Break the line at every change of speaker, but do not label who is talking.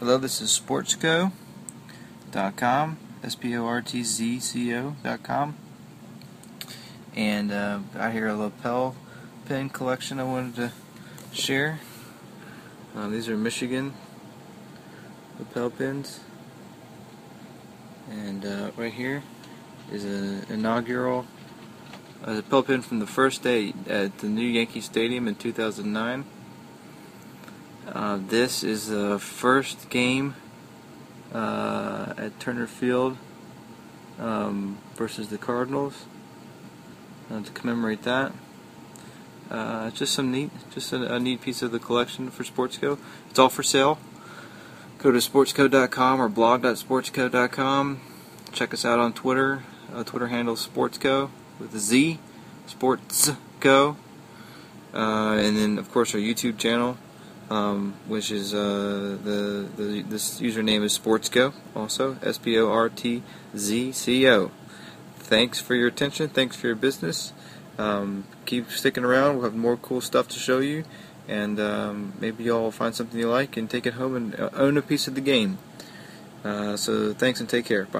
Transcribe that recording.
Hello, this is sportzco.com, S-P-O-R-T-Z-C-O.com, and uh, I hear a lapel pin collection I wanted to share. Uh, these are Michigan lapel pins, and uh, right here is an inaugural uh, lapel pin from the first day at the new Yankee Stadium in 2009. Uh, this is the first game uh, at Turner Field um, versus the Cardinals. Uh, to commemorate that, uh, just some neat, just a, a, neat piece of the collection for Sportzco. It's all for sale. Go to sportzco.com or blog.sportzco.com. Check us out on Twitter. Uh, Twitter handle Sportzco with a Z, Sportzco, and then of course our YouTube channel um, which is uh, the, the this username is Sportzco, also S P O R T Z C O. Thanks for your attention. Thanks for your business. Um, keep sticking around. We'll have more cool stuff to show you, and um, maybe y'all will find something you like and take it home and uh, own a piece of the game. Uh, so thanks and take care. Bye.